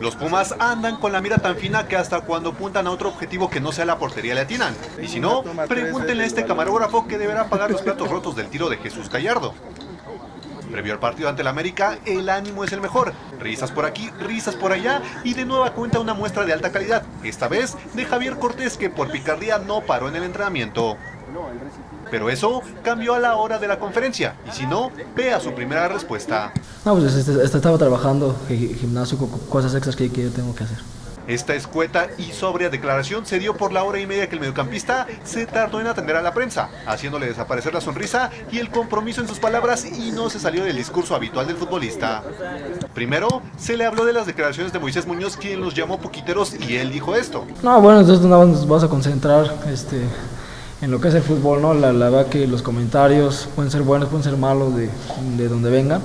Los Pumas andan con la mira tan fina que hasta cuando apuntan a otro objetivo que no sea la portería le atinan. Y si no, pregúntenle a este camarógrafo que deberá pagar los platos rotos del tiro de Jesús Gallardo. Previo al partido ante el América, el ánimo es el mejor. Risas por aquí, risas por allá y de nueva cuenta una muestra de alta calidad. Esta vez de Javier Cortés que por picardía no paró en el entrenamiento. Pero eso cambió a la hora de la conferencia y si no, vea su primera respuesta. No, pues este, este, estaba trabajando, gimnasio, cosas extras que, que yo tengo que hacer. Esta escueta y sobria declaración se dio por la hora y media que el mediocampista se tardó en atender a la prensa, haciéndole desaparecer la sonrisa y el compromiso en sus palabras y no se salió del discurso habitual del futbolista. Primero, se le habló de las declaraciones de Moisés Muñoz, quien los llamó poquiteros y él dijo esto. No, bueno, entonces nos vamos a concentrar este, en lo que es el fútbol, ¿no? La, la verdad que los comentarios pueden ser buenos, pueden ser malos de, de donde vengan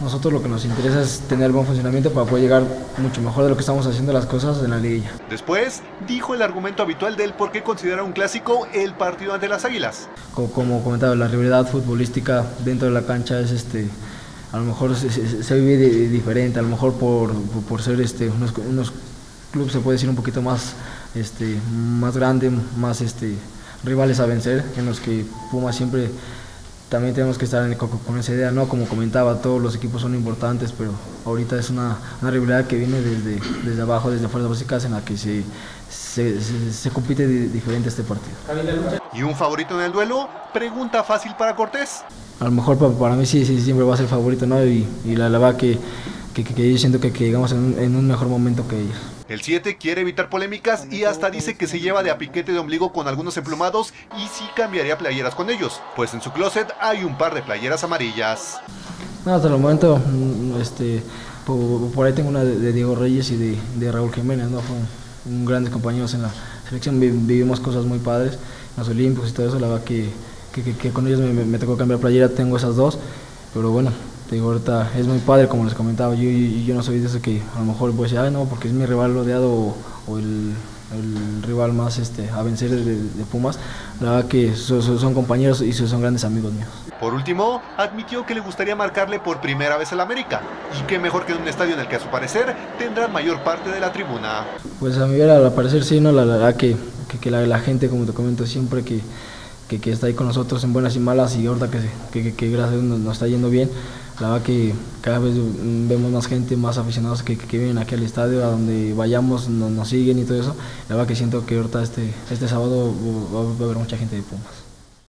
nosotros lo que nos interesa es tener buen funcionamiento para poder llegar mucho mejor de lo que estamos haciendo las cosas en la liguilla. Después dijo el argumento habitual del por qué considera un clásico el partido ante las Águilas. Como, como comentaba, la rivalidad futbolística dentro de la cancha es este a lo mejor se, vive diferente, a lo mejor por, por ser este, unos, unos clubes se puede decir un poquito más, este, más grande, más este, rivales a vencer, en los que Puma siempre también tenemos que estar en, con, con, esa idea, ¿no? Como comentaba, todos los equipos son importantes, pero ahorita es una, una rivalidad que viene desde, desde abajo, desde fuerzas básicas, en la que se, se, se, compite diferente este partido. ¿Y un favorito en el duelo? Pregunta fácil para Cortés. A lo mejor para, para mí sí, sí, siempre va a ser favorito, ¿no? Y, y la, la verdad que, que, que, yo siento que, que llegamos en un, en un mejor momento que ellos. El 7 quiere evitar polémicas y hasta dice que se lleva de a piquete de ombligo con algunos emplumados y sí cambiaría playeras con ellos, pues en su closet hay un par de playeras amarillas. No, hasta el momento, este, por, por ahí tengo una de, de, Diego Reyes y de, de Raúl Jiménez, ¿no? Fueron un grandes compañeros en la selección, vivimos cosas muy padres, los Olímpicos y todo eso, la verdad que, que, que con ellos me, me, tocó cambiar playera, tengo esas dos, pero bueno, te digo, ahorita es muy padre, como les comentaba, yo, yo, yo no soy de eso que a lo mejor voy a decir, ay no, porque es mi rival odiado o, o el, el, rival más este, a vencer de, de Pumas, la verdad que son, son, compañeros y son grandes amigos míos. Por último, admitió que le gustaría marcarle por primera vez al América, y que mejor que en un estadio en el que a su parecer tendrán mayor parte de la tribuna. Pues a mí al parecer sí, no, la, la verdad que, que, que la, la gente, como te comento siempre, que que, que, está ahí con nosotros en buenas y malas y ahorita que, que, que gracias a Dios nos, está yendo bien. La verdad que cada vez vemos más gente, más aficionados que, vienen aquí al estadio, a donde vayamos nos siguen y todo eso. La verdad que siento que ahorita este, este sábado va, va a haber mucha gente de Pumas.